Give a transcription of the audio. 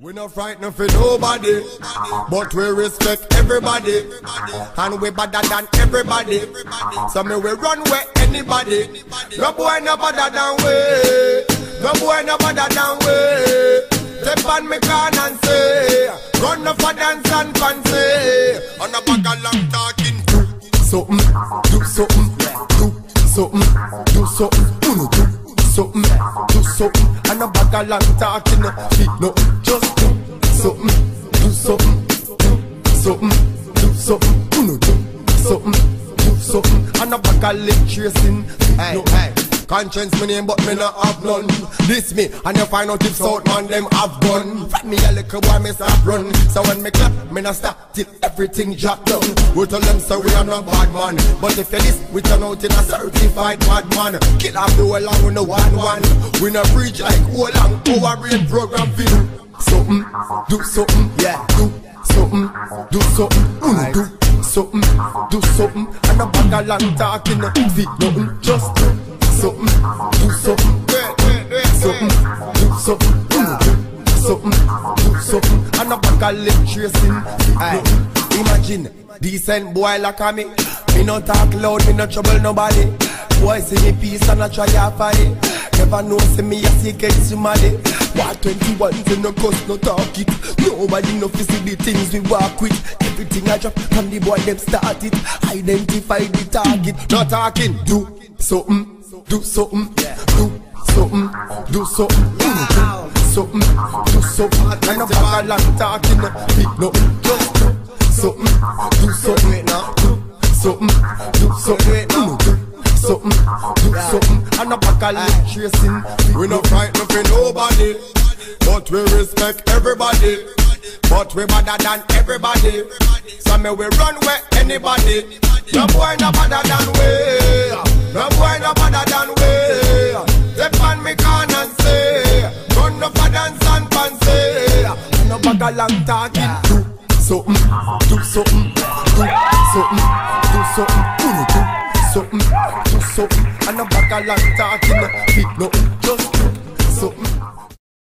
We not frightened for nobody, but we respect everybody, and we better than everybody. So me we run where anybody. No boy no better than we. No boy no better than we. Step on me can and say, run no for dance and fancy. On a bag of long talking, do something, do something, do something, do something, do something, something, and a bag of long talking, no feet, no, just do something, do something, do something, do something, uno do something, do something, and a bag of leg tracing, hey, no, hey. Konshens me name but me not have none. This me and you find out if South man them have gun From me a little boy me start run. So when me clap me not stop till everything drop down. We tell them so we are not bad man. But if you this we turn out in a certified bad man. Kill off the whole long with no one one. We not preach like whole long our brain program you Something, do something, yeah, do something, do something, mm, do something, do something. And a bag of long talking, no feet nothing, just do something, do something, something, do something, do something, do something, and a bag of lip tracing. Aye. Imagine decent boy like a me. Me no talk loud, me no trouble nobody. Boy see me peace and I try to fight Never know see me a secret somebody. What 21 to no cuss no talk it. Nobody no see the things we walk with. Everything I drop from the boy them start it. Identify the target, no talking. Do something do something, do something, do something, mm, do something, mm, do something. Mm, mm, kind of a long talking, big no, just do something, do something, do something, do something, mm, do something, do something. And a bag a leg tracing. We no frightened for nobody, but we respect everybody. But we better than everybody. So me we run where anybody. No boy no better than we. No boy no better than we. Step on me can and say, run no for dance and fancy. No bag of long talking. Do something, do something, do something, do something, do something, do something. And no bag of long talking. Big no, just do something.